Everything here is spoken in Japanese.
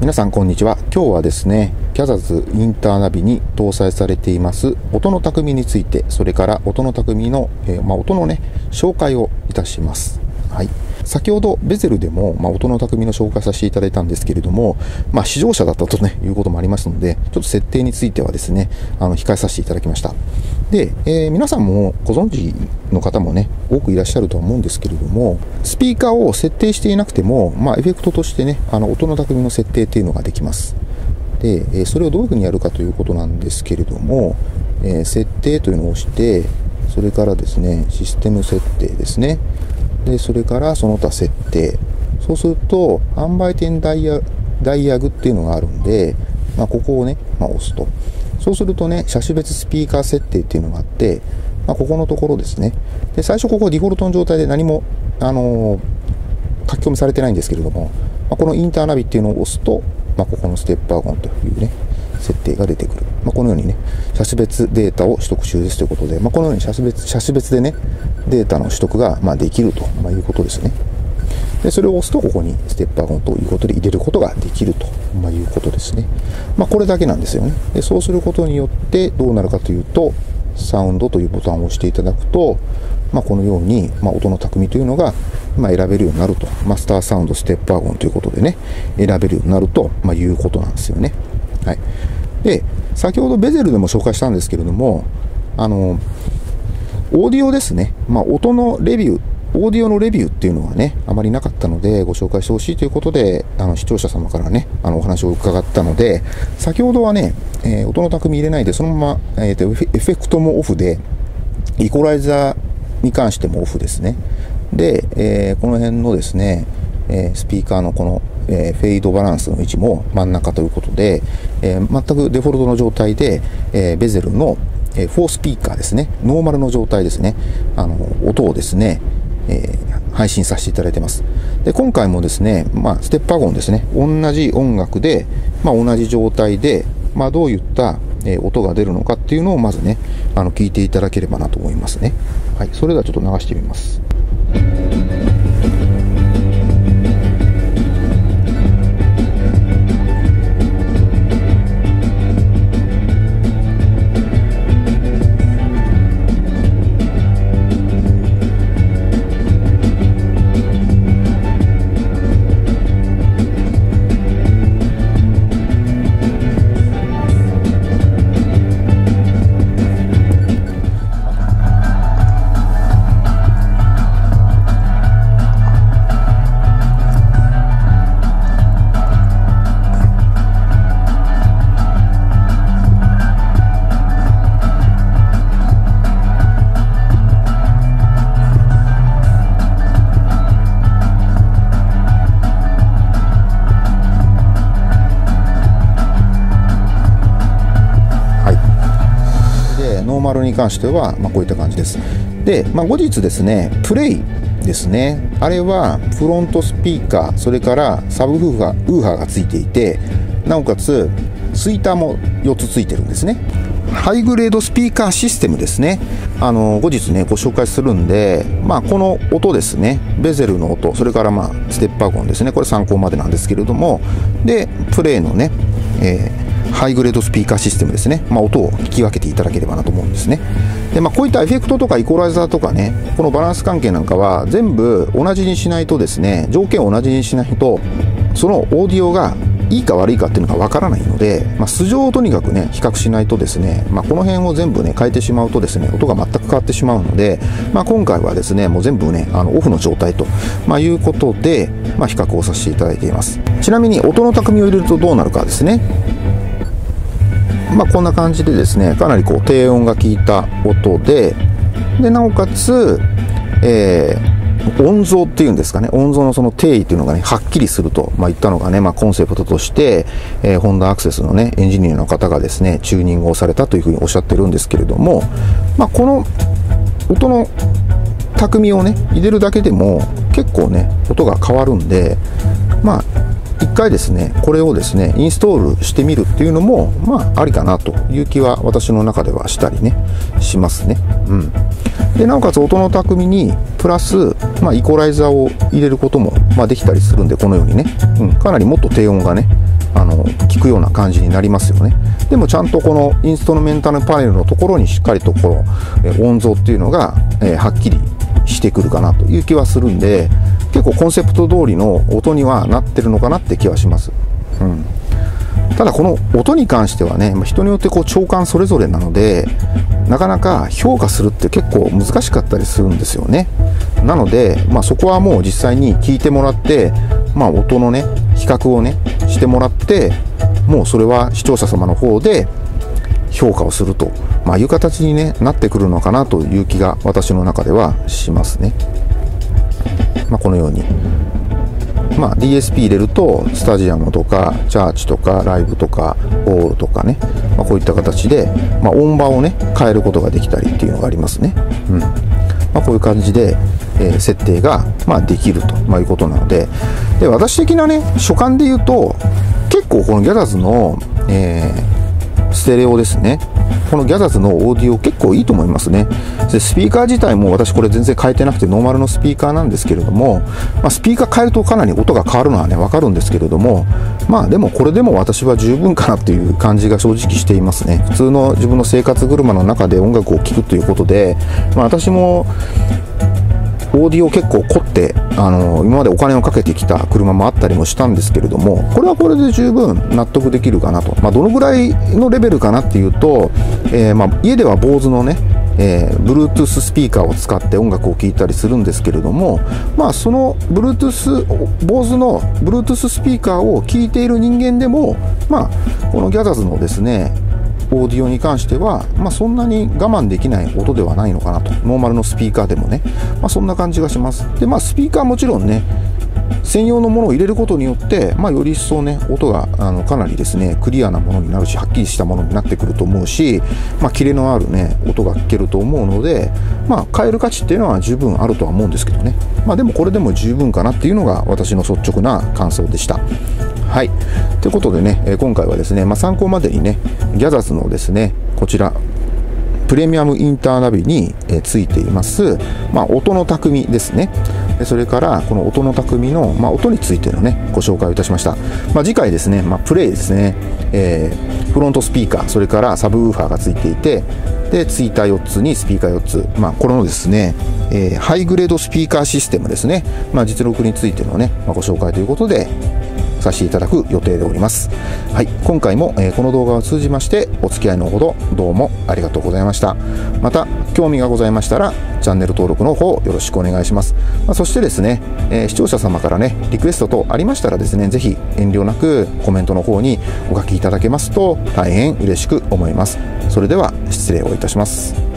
皆さんこんにちは。今日はですねキャザズインターナビに搭載されています音の匠についてそれから音の匠の、えー、まあ、音のね紹介をいたします。はい。先ほどベゼルでも、まあ、音の匠の紹介させていただいたんですけれども、まあ、試乗車だったと、ね、いうこともありますので、ちょっと設定についてはですね、あの控えさせていただきました。で、えー、皆さんもご存知の方もね、多くいらっしゃるとは思うんですけれども、スピーカーを設定していなくても、まあ、エフェクトとしてね、あの音の匠の設定っていうのができます。で、えそれをどういうふうにやるかということなんですけれども、え、設定というのを押して、それからですね、システム設定ですね。で、それからその他設定。そうすると、販売店ダイヤ、ダイヤグっていうのがあるんで、まあ、ここをね、まあ、押すと。そうするとね、車種別スピーカー設定っていうのがあって、まあ、ここのところですね。で、最初ここディフォルトの状態で何も、あのー、書き込みされてないんですけれども、まあ、このインターナビっていうのを押すと、まあ、ここのステップワゴンというね、設定が出てくる。まあ、このようにね、車種別データを取得中ですということで、まあ、このように車種別、車種別でね、データの取得が、ま、できるということですね。で、それを押すと、ここにステップワゴンということで入れることができるとまいうことですね。まあ、これだけなんですよね。で、そうすることによってどうなるかというと、サウンドというボタンを押していただくと、まあ、このように、まあ、音の匠というのが、ま選べるようになると。マスターサウンドステップワゴンということでね、選べるようになると、まいうことなんですよね。はい。で、先ほどベゼルでも紹介したんですけれども、あの、オーディオですね。まあ、音のレビュー、オーディオのレビューっていうのはね、あまりなかったので、ご紹介してほしいということで、あの、視聴者様からね、あの、お話を伺ったので、先ほどはね、えー、音の匠入れないで、そのまま、えーと、エフェクトもオフで、イコライザーに関してもオフですね。で、えー、この辺のですね、えー、スピーカーのこのえー、フェードバランスの位置も真ん中ということで、え、全くデフォルトの状態で、えー、ベゼルの、え4スピーカーですね、ノーマルの状態ですね、あの、音をですね、え配信させていただいてます。で、今回もですね、まあ、ステップワゴンですね、同じ音楽で、まあ、同じ状態で、まあ、どういった、え音が出るのかっていうのをまずね、あの、聞いていただければなと思いますね。はい、それではちょっと流してみます。マルに関しては、まあ、こういった感じです。で、まあ、後日ですね、プレイですね。あれはフロントスピーカー、それからサブフーファー、ウーハーがついていて、なおかつスイーターも4つついてるんですね。ハイグレードスピーカーシステムですね。あの、後日ね、ご紹介するんで、まあ、この音ですね。ベゼルの音、それからまあ、ステップワゴンですね。これ参考までなんですけれども、で、プレイのね、えーハイグレードスピーカーシステムですね、まあ、音を聞き分けていただければなと思うんですね。で、まあ、こういったエフェクトとかイコライザーとかね、このバランス関係なんかは全部同じにしないとですね、条件を同じにしないと、そのオーディオがいいか悪いかっていうのがわからないので、まあ、素性をとにかくね、比較しないとですね、まあ、この辺を全部ね、変えてしまうとですね、音が全く変わってしまうので、まあ、今回はですね、もう全部ね、あのオフの状態と、まあ、いうことで、まあ、比較をさせていただいています。ちなみに、音の匠を入れるとどうなるかですね。まあ、こんな感じでですねかなりこう低音が効いた音ででなおかつ、えー、音像っていうんですかね音像のその定位っていうのがねはっきりすると、まあ、言ったのがね、まあ、コンセプトとして、えー、ホンダアクセスのねエンジニアの方がですねチューニングをされたというふうにおっしゃってるんですけれども、まあ、この音の巧みをね入れるだけでも結構ね音が変わるんでまあ一回ですねこれをですねインストールしてみるっていうのもまあありかなという気は私の中ではしたりねしますね。うん。でなおかつ音の匠にプラス、まあ、イコライザーを入れることも、まあ、できたりするんでこのようにね、うん、かなりもっと低音がねあの聞くような感じになりますよね。でもちゃんとこのインストルメンタルパネルのところにしっかりとこの、音像っていうのが、えはっきりしてくるかなという気はするんで結構コンセプト通りの音にはなってるのかなって気はします、うん、ただこの音に関してはね人によってこう聴感それぞれなのでなかなか評価するって結構難しかったりするんですよね。なので、まあ、そこはもう実際に聞いてもらって、まあ、音のね比較をねしてもらってもうそれは視聴者様の方で評価をすると、ま、いう形に、ね、なってくるのかなという気が私の中ではしますね。まあ、このように、まあ、DSP 入れるとスタジアムとかチャーチとかライブとかホールとかね、まあ、こういった形で、ま、音場をね変えることができたりっていうのがありますね。うん。ま、こういう感じで、えー、設定が、ま、できると、ま、いうことなので。で私的なね所感で言うと結構このギャザズの、えー、ステレオですね。このギャザーズのオーディオ結構いいと思いますね。でスピーカー自体も私これ全然変えてなくてノーマルのスピーカーなんですけれども、まあ、スピーカー変えるとかなり音が変わるのはね分かるんですけれどもまあでもこれでも私は十分かなっていう感じが正直していますね。普通の自分の生活車の中で音楽を聴くということで、まあ、私もオーディオ結構凝ってあの今までお金をかけてきた車もあったりもしたんですけれどもこれはこれで十分納得できるかなと、まあ、どのぐらいのレベルかなっていうと、えー、まあ、家では BOSE のねえー、Bluetooth スピーカーを使って音楽を聴いたりするんですけれども、まあ、その Bluetooth、BOSE の Bluetooth スピーカーを聴いている人間でも、まあ、このギャザーズのですね、オーディオに関しては、まあ、そんなに我慢できない音ではないのかなと。ノーマルのスピーカーでもね、まあ、そんな感じがします。でまあスピーカーもちろんね専用のものを入れることによって、まあ、より一層ね音があのかなりですねクリアなものになるしはっきりしたものになってくると思うし、まあ、キレのあるね音が聞けると思うので、まあ、変える価値っていうのは十分あるとは思うんですけどね、まあ、でもこれでも十分かなっていうのが私の率直な感想でした。はい。ということでね、今回はですね、まあ、参考までにね、ギャザスのですね、こちら、プレミアムインターナビに、えついています、まあ、音の匠ですね。それからこの音の匠の、まあ、音についてのねご紹介をいたしました、まあ、次回ですね、まあ、プレイですね、えー、フロントスピーカーそれからサブウーファーがついていてでツイッター4つにスピーカー4つ、まあ、これのですね、えー、ハイグレードスピーカーシステムですね、まあ、実力についてのね、まあ、ご紹介ということでさせていただく予定でおります。はい、今回も、えー、この動画を通じましてお付き合いのほどどうもありがとうございました。また興味がございましたらチャンネル登録の方よろしくお願いします。まあ、そしてですね、えー、視聴者様からねリクエスト等ありましたらですねぜひ遠慮なくコメントの方にお書きいただけますと大変嬉しく思います。それでは失礼をいたします。